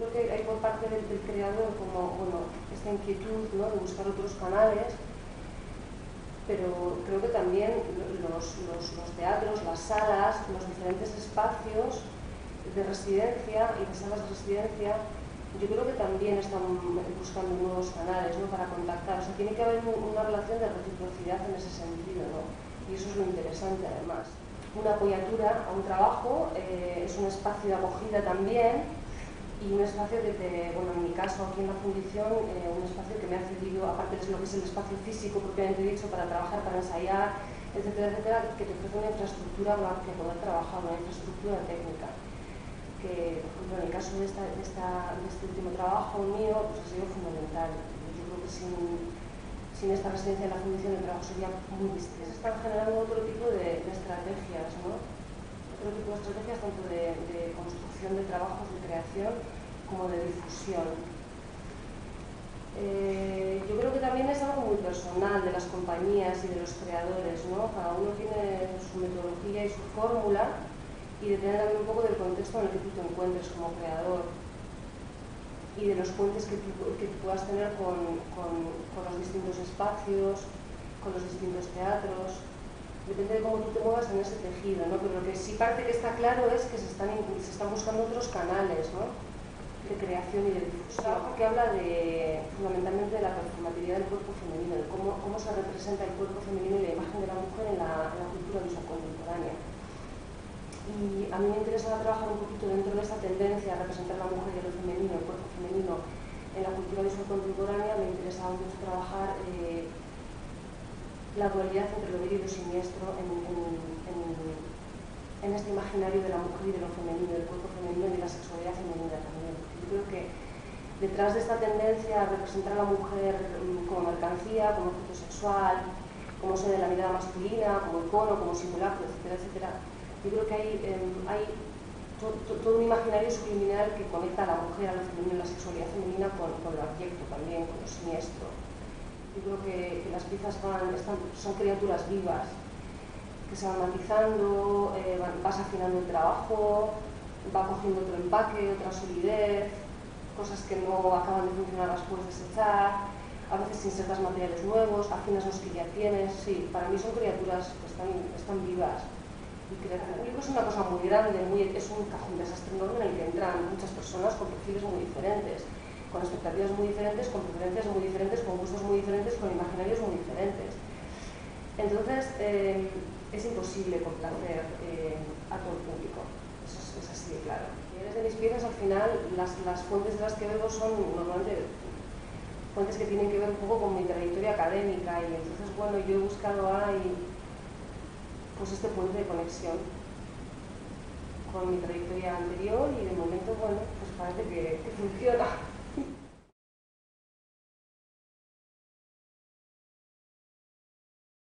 Creo que hay por parte del, del creador como, bueno, esta inquietud ¿no? de buscar otros canales, pero creo que también los, los, los, teatros, las salas, los diferentes espacios de residencia y las salas de residencia, yo creo que también están buscando nuevos canales ¿no? para contactar. O sea, tiene que haber una relación de reciprocidad en ese sentido, ¿no? y eso es lo interesante además. Una apoyatura a un trabajo eh, es un espacio de acogida también y un espacio que te, bueno, en mi caso aquí en la fundición, eh, un espacio que me ha cedido, aparte de lo que es el espacio físico propiamente dicho, para trabajar, para ensayar, etcétera, etcétera, que te ofrece una infraestructura con la que poder trabajar, una infraestructura técnica. Que, por ejemplo, en el caso de, esta, de, de este último trabajo mío, pues ha sido fundamental. Yo creo que sin, sin esta residencia en la fundición el trabajo sería muy distinto. Se están generando otro tipo de, de estrategias, ¿no? otro tipo de estrategias tanto de, de, construcción de trabajos, de creación, como de difusión. Eh, yo creo que también es algo muy personal de las compañías y de los creadores, ¿no? Cada uno tiene su metodología y su fórmula y depende también un poco del contexto en el que tú te encuentres como creador y de los puentes que tú, que tú puedas tener con, con, con los distintos espacios, con los distintos teatros, depende de cómo tú te muevas en ese tejido, ¿no? Pero lo que sí parte que está claro es que se están, se están buscando otros canales, ¿no? De creación y de difusión. que habla de, fundamentalmente de la performatividad del cuerpo femenino, de cómo, cómo se representa el cuerpo femenino y la imagen de la mujer en la, en la cultura visual contemporánea. Y a mí me interesaba trabajar un poquito dentro de esa tendencia a representar la mujer y lo femenino, el cuerpo femenino en la cultura visual contemporánea, me interesaba mucho trabajar eh, la dualidad entre lo bello y lo siniestro en, en, en, imaginario de la mujer y de lo femenino, del cuerpo femenino y de la sexualidad femenina también. Yo creo que detrás de esta tendencia a representar a la mujer mm, como mercancía, como objeto sexual, como sede de la mirada masculina, como icono, como simulacro, etcétera, etcétera, yo creo que hay, eh, hay to, to, todo un imaginario subliminal que conecta a la mujer, a lo femenino, a la sexualidad femenina con, con lo abyecto también, con lo siniestro yo creo que, que las piezas van, están, son criaturas vivas que se van matizando, eh, vas afinando el trabajo, va cogiendo otro empaque, otra solidez, cosas que no acaban de funcionar las puedes desechar, a veces insertas materiales nuevos, afinas los que ya tienes, sí, para mí son criaturas que están, están vivas. Y el público es una cosa muy grande, muy, es un cajón desastre enorme en el que entran muchas personas con perfiles muy diferentes con expectativas muy diferentes, con preferencias muy diferentes, con gustos muy diferentes, con imaginarios muy diferentes. Entonces, eh, es imposible complacer eh, a todo el público, eso es, así de claro. Y desde mis piezas, al final, las, las fuentes de las que bebo son normalmente fuentes que tienen que ver un poco con mi trayectoria académica y entonces, bueno, yo he buscado ahí pues este puente de conexión con mi trayectoria anterior y de momento, bueno, pues parece que funciona.